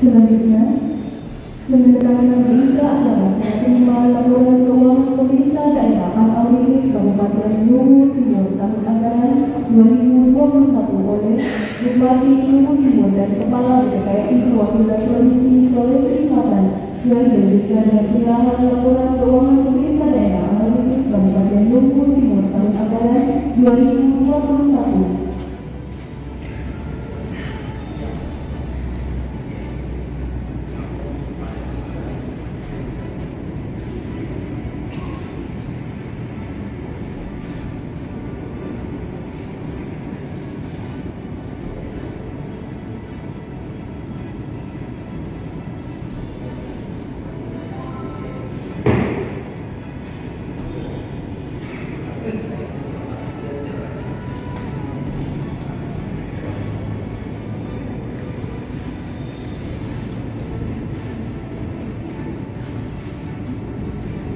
Selanjutnya, menandatangani berita acara terima laporan keuangan pemerintah daerah Al-Awli Kabupaten Luwu Timur tahun anggaran 2021 oleh Bupati Luwu Timur dan Kepala BPKI Perwakilan Provinsi Sulawesi Selatan yang diberikan dan penyerahan laporan keuangan pemerintah daerah Al-Awli Kabupaten Luwu Timur tahun anggaran 2021.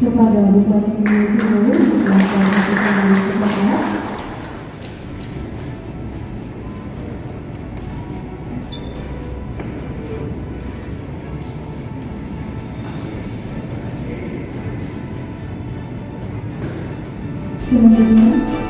Kepada Bupati Timur keputusan sepakat Selanjutnya,